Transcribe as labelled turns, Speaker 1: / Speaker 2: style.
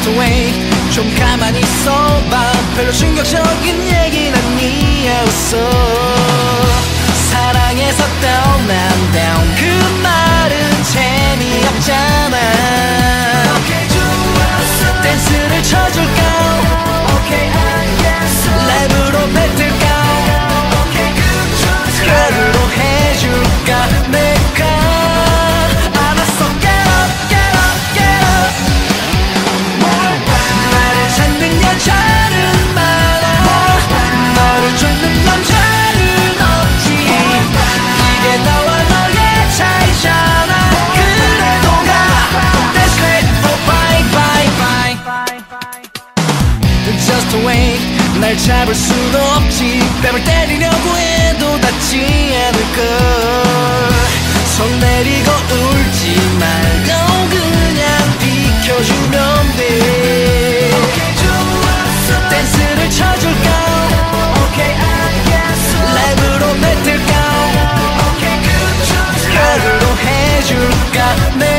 Speaker 1: just wait 좀 가만히 있어봐. 별로 충격적인 얘긴 아니었어. 잡을 순 없지. 뺨을 때리려고 해도 닿지 않을 걸손 내리고 울지 말고 그냥 비켜주면 돼. 댄스를 쳐줄까? 라이브로 뱉을까? 하루로 해줄까?